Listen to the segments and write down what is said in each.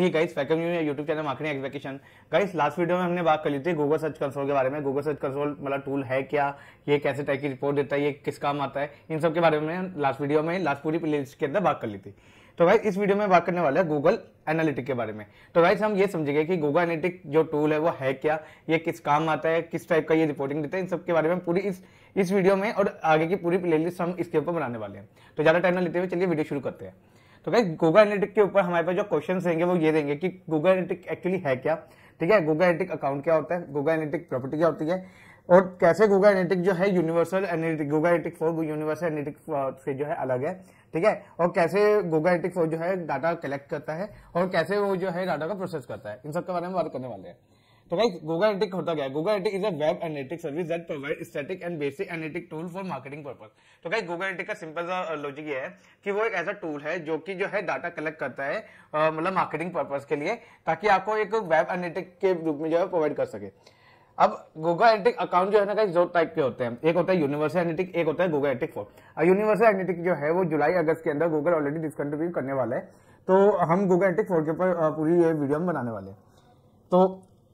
Hi guys welcome you YouTube channel marketing execution guys last video में हमने बात कर ली थी गूगल सर्च कंसोल के बारे में। गूगल सर्च कंसोल मतलब टूल है क्या? ये कैसे टाइप की रिपोर्ट देता है? ये किस काम आता है? इन सब के बारे में लास्ट वीडियो में लास्ट पूरी प्लेलिस्ट के अंदर बात कर ली थी। तो गाइस इस वीडियो में बात करने वाले हैं गूगल एनालिटिक के बारे में। तो गाइस हम ये समझेंगे कि गूगल एनालिटिक जो टूल है वो है क्या? ये किस काम आता है? किस टाइप का ये रिपोर्टिंग देता है? इन सब के बारे में पूरी इस इस वीडियो में और आगे की पूरी प्लेलिस्ट हम इसके ऊपर बनाने वाले हैं। तो ज़्यादा टाइम ना लेते हुए चलिए वीडियो शुरू करते हैं। तो गाइस गूगल एनालिटिक के ऊपर हमारे पास जो क्वेश्चन रहेंगे, वो ये देंगे कि गूगल एनालिटिक एक्चुअली है क्या? ठीक है? गूगल एनालिटिक अकाउंट क्या होता है? गूगल एनालिटिक प्रॉपर्टी क्या होती है? और कैसे गूगल एनालिटिक जो है universal analytic Google analytic four universal analytic से जो है अलग है। ठीक है? और कैसे गूगल एनालिटिक फोर जो है डाटा कलेक्ट करता है? और कैसे वो जो है डाटा का प्रोसेस करता है? इन सब के बारे में बात करने वाले हैं। तो गाइस गूगल एनालिटिक होता क्या? है Google analytic is a web analytic service that provide static and basic analytic tool for marketing purpose तो गाइस गूगल एनालिटिक का सिंपल सा लॉजिक ये है कि वो एक ऐसा टूल है जो कि जो है डाटा कलेक्ट करता है मतलब मार्केटिंग पर्पस के लिए, ताकि आपको एक वेब एनालिटिक के रूप में जो है प्रोवाइड कर सके। अब गूगल एनालिटिक अकाउंट जो है ना गाइस दो टाइप के होते हैं। एक होता है यूनिवर्सल एनालिटिक एक होता है Google analytic four universal analytic जो है वो जुलाई अगस्त के अंदर गूगल ऑलरेडी डिस्कंटिन्यू करने वाला है। तो हम गूगल एनालिटिक फोर के ऊपर पूरी ये वीडियो हम बनाने वाले हैं। तो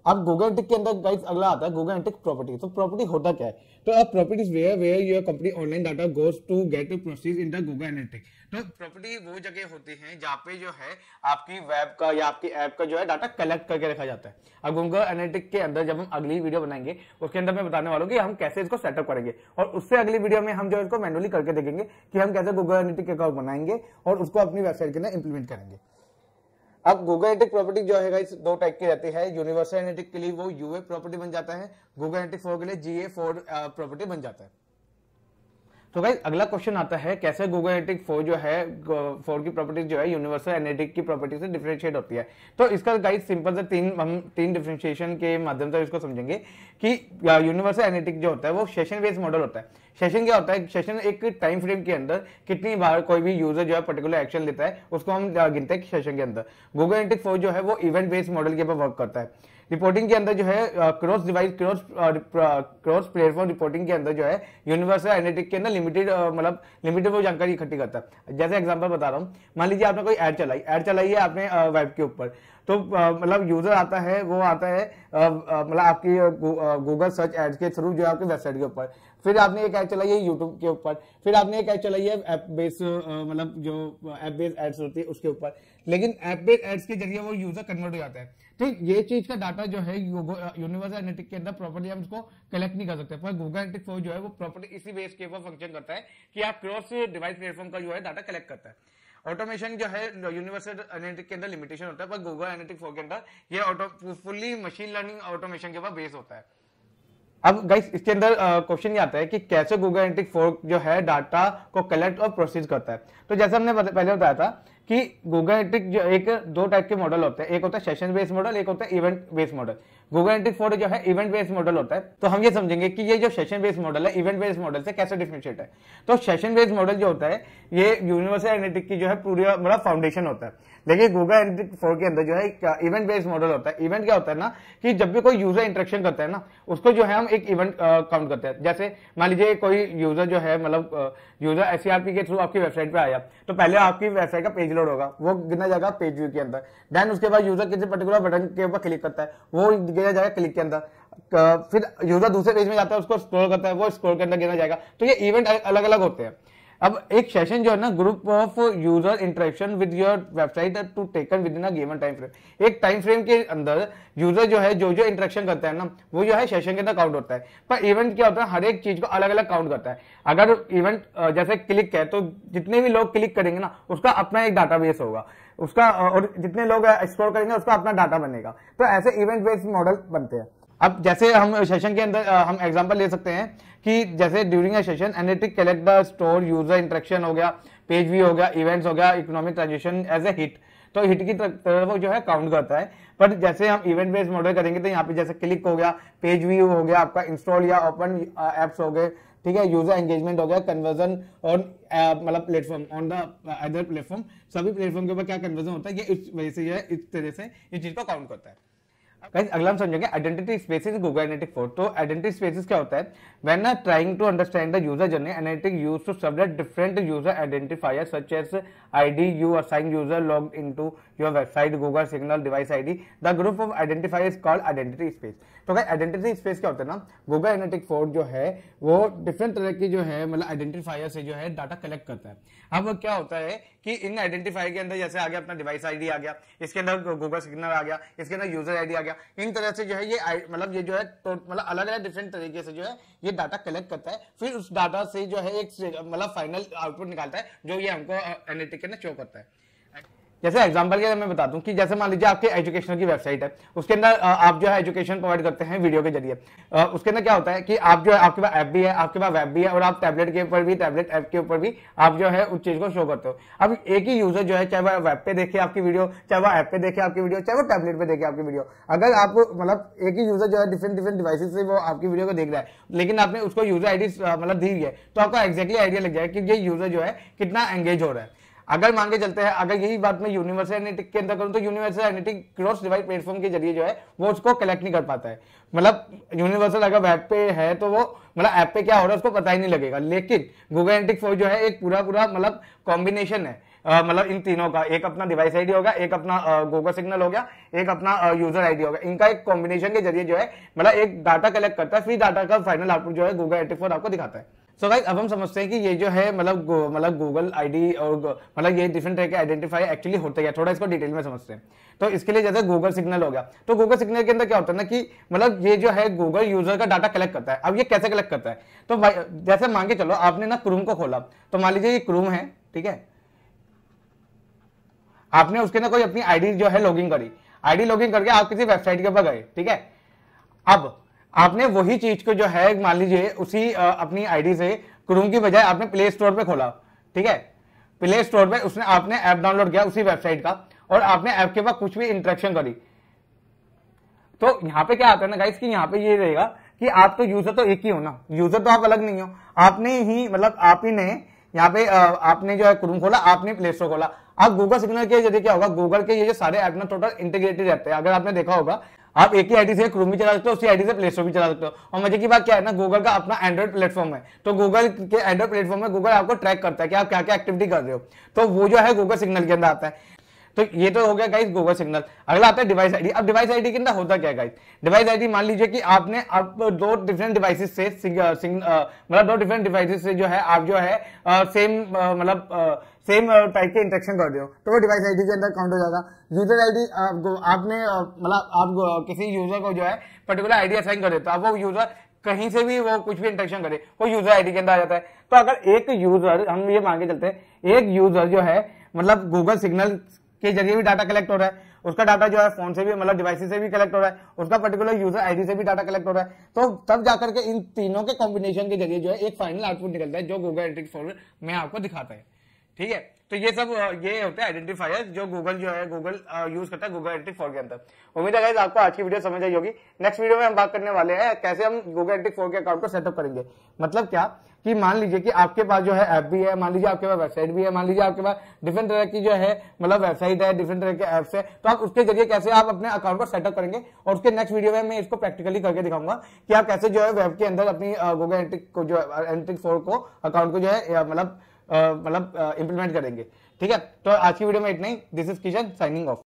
अब गूगल टिक के अंदर गाइस अगला आता है गूगल टिक प्रॉपर्टी तो प्रॉपर्टी होता क्या है? तो अब property is where where your company online data goes to get processed in the Google analytic तो प्रॉपर्टी वो जगह होती है जहाँ पे जो है आपकी वेब का या आपकी ऐप का जो है डाटा कलेक्ट करके रखा जाता है। अब गूगल एनालिटिक के अंदर जब हम अगली वीडियो बनाएँगे, उसके अंदर मैं बताने वालों कि हम कैसे इसको सेटअप करेंगे। और उससे अगली वीडियो में हम जो इसको मैनुअली करके देखेंगे कि हम कैसे गूगल एनालिटिक अकाउंट बनाएँगे और उसको अपनी वेबसाइट के अंदर इंप्लीमेंट करेंगे। अब गूगल प्रॉपर्टी जो है दो टाइप की रहती है। यूनिवर्सल एनेटिक के लिए वो यूए प्रॉपर्टी बन जाता है। गूगल एनालिटिक फोर के लिए जीए फोर प्रॉपर्टी बन जाता है। तो गाइस अगला क्वेश्चन आता है, कैसे गूगल एनालिटिक फोर जो है फोर की प्रॉपर्टी जो है यूनिवर्सल एनालिटिक की प्रॉपर्टी से डिफरेंशिएट होती है? तो इसका गाइस सिंपल से तीन, हम तीन डिफरेंशिएशन के माध्यम से इसको समझेंगे कि यूनिवर्सल एनालिटिक जो होता है, वो सेशन बेस्ड मॉडल होता है। सेशन क्या होता है? सेशन एक टाइम फ्रेम के अंदर कितनी बार कोई भी यूज़र जो है पर्टिकुलर एक्शन लेता है, उसको हम गिनते हैं सेशन के अंदर। गूगल एनालिटिक फोर जो है, वो इवेंट बेस्ड मॉडल के ऊपर वर्क करता है। रिपोर्टिंग के अंदर जो है cross device cross cross platform reporting के अंदर जो है यूनिवर्सल एनालिटिक के अंदर लिमिटेड मतलब लिमिटेड वो जानकारी इकट्ठी करता है। जैसे एग्जांपल बता रहा हूँ। मान लीजिए आपने कोई ऐड चलाई ऐड चलाई है आपने वेब के ऊपर। तो मतलब यूज़र आता है, वो आता है मतलब आपकी गूगल सर्च एड्स के थ्रू जो है आपकी वेबसाइट के ऊपर। फिर आपने एक ऐड चलाई है यूट्यूब के ऊपर। फिर आपने एक ऐड चलाई है ऐप बेस मतलब जो ऐप बेस एड्स होती है, उसके ऊपर। लेकिन ऐप बेस एड्स के ज़रिए वो यूज़र कन्वर्ट हो जाता है। तो ये चीज़ का डाटा जो है यूनिवर्सल एनालिटिक के अंदर प्रॉपर्टी हम उसको कलेक्ट नहीं कर सकते। पर गूगल एनालिटिक जो है, वो प्रॉपर्टी इसी बेस के ऊपर फ़ंक्शन करता है कि आप क्रॉस डिवाइस प्लेटफॉर्म का जो है डाटा कलेक्ट करता है। ऑटोमेशन जो है यूनिवर्सल एनालिटिक के अंदर लिमिटेशन होता है, पर गूगल एनालिटिक फोर के अंदर ये फुल्ली मशीन लर्निंग ऑटोमेशन के ऊपर बेस होता है। अब गाइस इसके अंदर क्वेश्चन ये आता है कि कैसे गूगल एनालिटिक फोर जो है डाटा को कलेक्ट और प्रोसेस करता है। तो जैसे हमने पहले बताया था कि गूगल एनालिटिक जो एक, दो टाइप के मॉडल होते हैं। एक होता है सेशन बेस्ड मॉडल एक होता है event based model Google analytic four जो है इवेंट बेस्ड मॉडल होता है। तो हम ये समझेंगे कि ये जो सेशन बेस्ड मॉडल है इवेंट बेस्ड मॉडल से कैसे डिफरेंशिएट है। तो सेशन बेस्ड मॉडल जो होता है, ये यूनिवर्सल एनालिटिक की जो है पूरी मतलब फाउंडेशन होता है। लेकिन गूगल एनालिटिक फोर के अंदर जो है इवेंट बेस्ड मॉडल होता है। इवेंट क्या होता है ना, कि जब भी कोई यूज़र इंटरेक्शन करता है ना, उसको जो है हम एक इवेंट काउंट करते हैं। जैसे मान लीजिए कोई यूज़र जो है मतलब यूज़र एस के थ्रू आपकी वेबसाइट पे आया तो पहले आपकी वेबसाइट का पेज लोड होगा, वो गिना जाएगा पेज व्यू के अंदर। देन उसके बाद यूज़र किसी पर्टिकुलर बटन के ऊपर क्लिक करता है, वो गिना जाएगा क्लिक के अंदर। फिर यूज़र दूसरे पेज में जाता है, उसको स्क्रोल करता है, वो स्क्रोल के अंदर गिना जाएगा। तो ये इवेंट अलग अलग होते हैं। अब एक सेशन जो है ना group of user interaction with your website to taken within a given time frame एक टाइम फ्रेम के अंदर यूज़र जो है जो जो इंटरेक्शन करता है ना, वो जो है सेशन के अंदर काउंट होता है। पर इवेंट क्या होता है, हर एक चीज़ को अलग अलग काउंट करता है। अगर इवेंट जैसे क्लिक है तो जितने भी लोग क्लिक करेंगे ना, उसका अपना एक डाटाबेस होगा। उसका और जितने लोग एक्सप्लोर करेंगे, उसका अपना डाटा बनेगा। तो ऐसे इवेंट बेस्ड मॉडल बनते हैं। अब जैसे हम सेशन के अंदर हम एग्जांपल ले सकते हैं। कि जैसे during a session analytic collect the store user interaction हो गया पेज व्यू हो गया इवेंट्स हो गया economic transaction as a hit तो हिट की तरफ़ जो है काउंट करता है. पर जैसे हम इवेंट बेस्ड मॉडल करेंगे तो यहाँ पे जैसे क्लिक हो गया पेज व्यू हो गया, आपका इंस्टॉल या ओपन एप्स हो गए, ठीक है यूज़र एंगेजमेंट हो गया कन्वर्जन और मतलब platform on the other platform सभी प्लेटफॉर्म के ऊपर क्या कन्वर्जन होता है? ये इस वजह से जो है इस तरह से, इस चीज़ को काउंट करता है. गाइस अगला हम समझेंगे identity spaces Google analytic four तो आइडेंटिटी स्पेसिस क्या होता है? When trying to understand the user journey analytic use to sublet different user identifier such as ID you assign user log in to your website Google signal device ID the group of identifier is called identity space तो भाई identity space क्या होता है ना Google analytic four जो है, वो different तरह की जो है मतलब आइडेंटिफायर से जो है डाटा कलेक्ट करता है। अब क्या होता है कि इन आइडेंटिफायर के अंदर जैसे आ गया अपना डिवाइस आईडी आ गया, इसके अंदर गूगल सिग्नल आ गया, इसके अंदर यूज़र आईडी आ गया, इन तरह से जो है ये मतलब ये जो है तो मतलब अलग अलग डिफरेंट तरीके से जो है ये डाटा कलेक्ट करता है। फिर उस डाटा से जो है एक मतलब फाइनल आउटपुट निकालता है, जो ये हमको एनालिटिक के शो करता है। जैसे एग्जांपल के मैं बता दूँ कि जैसे मान लीजिए आपके एजुकेशनल की वेबसाइट है, उसके अंदर आप जो है एजुकेशन प्रोवाइड करते हैं वीडियो के ज़रिए। उसके अंदर क्या होता है कि आप जो है, आपके पास ऐप भी है, आपके पास वेब भी है और आप टैबलेट के ऊपर भी टैबलेट ऐप के ऊपर भी आप जो है उस चीज़ को शो करते हो। अब एक ही यूज़र जो है, चाहे वह वेब पे देखे आपकी वीडियो चाहे वह ऐप पे देखे आपकी वीडियो चाहे वो टैबलेट पे देखे आपकी वीडियो अगर आप मतलब एक ही यूज़र जो है डिफरेंट डिफरेंट डिवाइसेज से वो आपकी वीडियो को देख रहा है, लेकिन आपने उसको यूज़र आईडी मतलब दी हुई है तो आपको एक्जैक्टली आइडिया लग जाए कि ये यूज़र जो है कितना एंगेज हो रहा है। अगर मान के चलते हैं, अगर यही बात मैं यूनिवर्सल एनेटिक के अंदर करूँ तो universal analytic cross device platform के ज़रिए जो है, वो उसको कलेक्ट नहीं कर पाता है। मतलब यूनिवर्सल अगर वेब पे है तो वो मतलब ऐप पे क्या हो रहा है, उसको पता ही नहीं लगेगा। लेकिन गूगल एनेटिक फोर जो है, एक पूरा पूरा मतलब कॉम्बिनेशन है। मतलब इन तीनों का, एक अपना डिवाइस आईडी होगा, एक अपना गूगल सिग्नल हो गया, एक अपना यूज़र आईडी होगा। इनका एक कॉम्बिनेशन के ज़रिए जो है मतलब एक डाटा कलेक्ट करता है फिर डाटा का फाइनल आउटपुट जो है गूगल एटी फोर आपको दिखाता है। सो गाइस अब हम समझते हैं कि ये जो है मतलब मतलब गूगल आईडी और मतलब ये डिफरेंट तरह के आइडेंटिफाई एक्चुअली होते हैं। थोड़ा इसको डिटेल में समझते हैं। तो इसके लिए जैसे गूगल सिग्नल हो गया। तो गूगल सिग्नल के अंदर क्या होता है ना कि मतलब ये जो है गूगल यूज़र का डाटा कलेक्ट करता है। अब ये कैसे कलेक्ट करता है? तो जैसे मान के चलो, आपने ना क्रूम को खोला। तो मान लीजिए ये क्रूम है, ठीक है? आपने उसके अंदर कोई अपनी आईडी जो है लॉगिंग करी। आईडी लॉगिंग करके आप किसी वेबसाइट के ऊपर गए, ठीक है? अब आपने वही चीज़ को जो है, मान लीजिए, उसी अपनी आईडी से क्रोम की बजाय आपने प्ले स्टोर पे खोला, ठीक है? प्ले स्टोर पे उसने, आपने ऐप डाउनलोड किया उसी वेबसाइट का और आपने ऐप के बाद कुछ भी इंटरेक्शन करी। तो यहाँ पे क्या आता है ना गाइस कि यहाँ पे ये रहेगा कि आप तो यूज़र तो एक ही हो ना। यूज़र तो आप अलग नहीं हो। आपने ही मतलब आप ही ने यहाँ पे आपने जो है क्रूम खोला, आपने प्ले स्टोर खोला। आप गूगल सिग्नल के ज़रिए क्या होगा? गूगल के ये जो सारे ऐप ना टोटल इंटीग्रेटेड रहते हैं। अगर आपने देखा होगा आप एक ही आईडी से क्रोम भी चला सकते हो, उसी आईडी से प्ले स्टोर भी चला सकते हो। और मज़े की बात क्या है ना गूगल का अपना एंड्रॉइड प्लेटफॉर्म है। तो गूगल के एंड्रॉइड प्लेटफॉर्म में गूगल आपको ट्रैक करता है कि आप क्या क्या एक्टिविटी कर रहे हो। तो वो जो है गूगल सिग्नल के अंदर आता है। तो ये तो हो गया गाइस गूगल सिग्नल अगला आता है डिवाइस आईडी अब डिवाइस आईडी के अंदर होता क्या गाइस डिवाइस आईडी मान लीजिए कि आपने अब दो डिफरेंट डिवाइसेस से मतलब दो डिफरेंट डिवाइसेस से जो है, आप जो है सेम मतलब सेम टाइप के इंट्रेक्शन कर रहे हो। तो वो डिवाइस आईडी के अंदर काउंट हो जाएगा यूज़र आईडी आपने मतलब आप किसी यूज़र को जो है पर्टिकुलर आईडी असाइन कर देते हो। अब वो यूज़र कहीं से भी वो कुछ भी इंट्रेक्शन करे, वो यूज़र आईडी के अंदर आ जाता है। तो अगर एक यूज़र हम ये मांगे चलते हैं, एक यूज़र जो है मतलब गूगल सिग्नल के ज़रिए भी डाटा कलेक्ट हो रहा है। उसका डाटा जो है फ़ोन से भी मतलब डिवाइस से भी कलेक्ट हो रहा है। उसका पर्टिकुलर यूज़र आईडी से भी डाटा कलेक्ट हो रहा है। तो तब जाकर के इन तीनों के कॉम्बिनेशन के ज़रिए जो है एक फाइनल आउटपुट निकलता है, जो गूगल एंट्रिक फोर में आपको दिखाता है। ठीक है? तो ये सब ये होते हैं आइडेंटिफायर जो गूगल जो है गूगल यूज़ करता है गूगल एंट्री फोर के अंदर। उम्मीद है आपको आज की वीडियो समझ आई होगी। नेक्स्ट वीडियो में हम बात करने वाले हैं कैसे हम गूगल एंट्री फोर के अकाउंट को सेटअप करेंगे। मतलब क्या? कि मान लीजिए कि आपके पास जो है ऐप भी है, मान लीजिए आपके पास वेबसाइट भी है, मान लीजिए आपके पास डिफरेंट तरह की जो है मतलब वेबसाइट है डिफरेंट तरह के एप्स है तो आप उसके ज़रिए कैसे आप अपने अकाउंट को सेटअप करेंगे? और उसके नेक्स्ट वीडियो में मैं इसको प्रैक्टिकली करके दिखाऊँगा कि आप कैसे जो है वेब के अंदर अपनी गूगल एंट्रिक को जो एंट्रिक फोर को अकाउंट को जो है मतलब मतलब इंप्लीमेंट करेंगे। ठीक है? तो आज की वीडियो में इतना ही। This is Kishan signing off